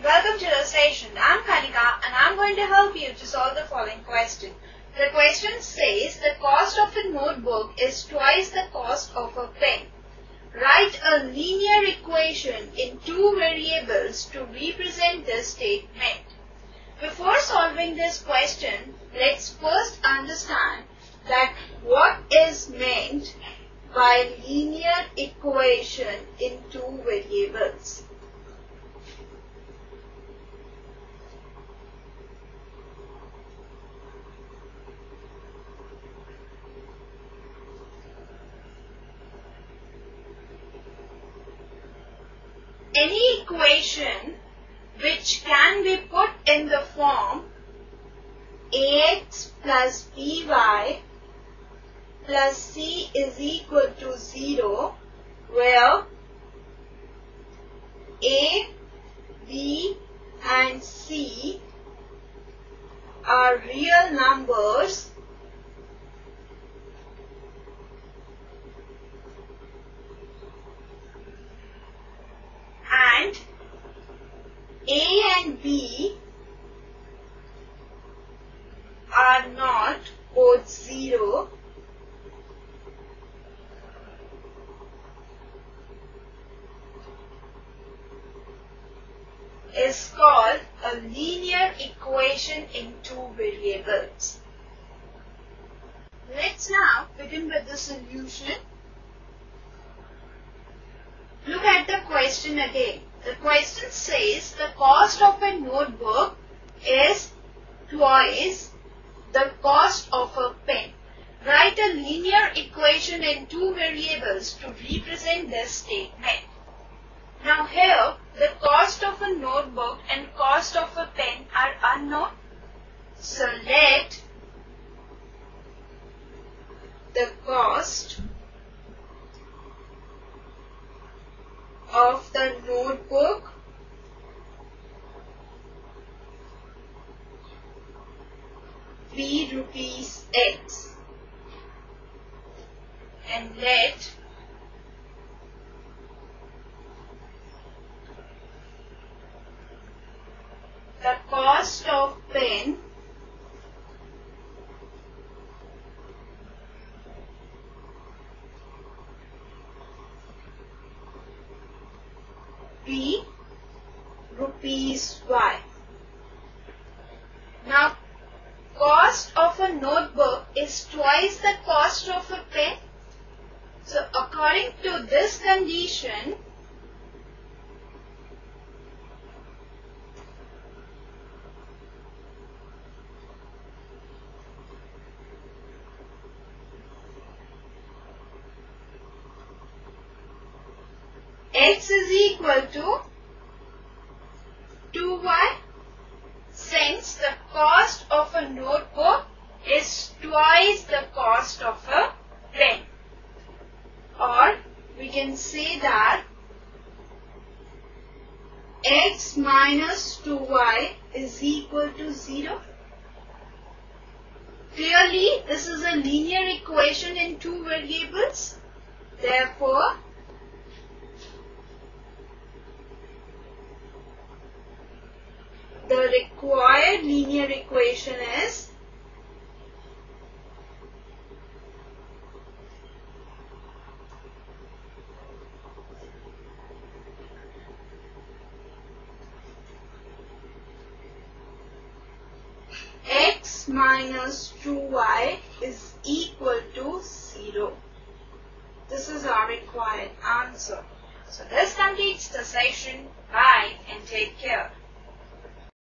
and welcome to the station. I'm Kanika and I'm going to help you to solve the following question. The question says the cost of a notebook is twice the cost of a pen. Write a linear equation in two variables to represent this statement. Before solving this question, let's first understand that what is meant by linear equation in two variables. Any equation which can be put in the form ax plus by plus c is equal to 0 where a, b and c are real numbers and a and b are not both 0 is called a linear equation in two variables. Let's now begin with the solution. Look at the question again. The question says the cost of a notebook is twice the cost of a pen. Write a linear equation in two variables to represent this statement. Now here, the cost of a notebook and cost of a pen are unknown. So let the cost of the notebook. Be rupees x. And let the cost of pen rupees y. Now, cost of a notebook is twice the cost of a pen. So, according to this condition, x is equal to 2y since the cost of a notebook is twice the cost of a pen. Or we can say that x minus 2y is equal to 0. Clearly, this is a linear equation in two variables. Therefore, the required linear equation is x minus 2y is equal to 0. This is our required answer. So this completes the session. Bye and take care.